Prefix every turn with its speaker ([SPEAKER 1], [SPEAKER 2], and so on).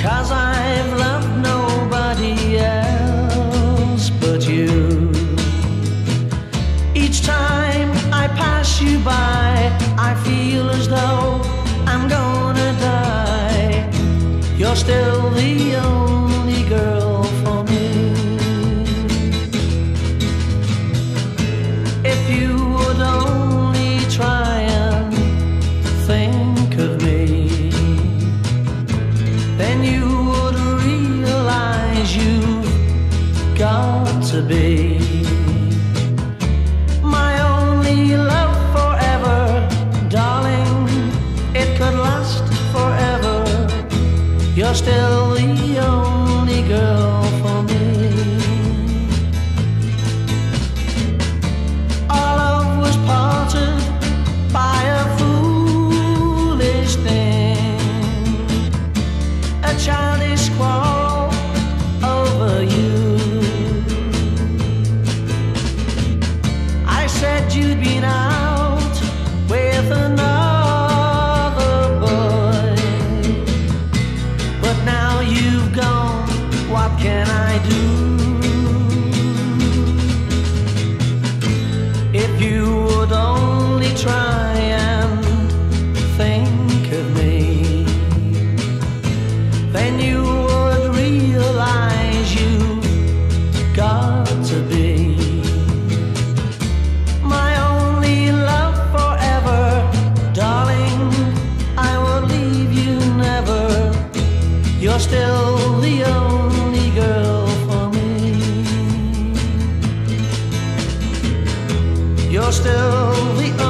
[SPEAKER 1] Cause I've loved nobody else but you. Each time I pass you by, I feel as though I'm gonna die. You're still the only girl. Realize you've got to be my only love forever, darling. It could last forever. You're still the only you'd been out You're still the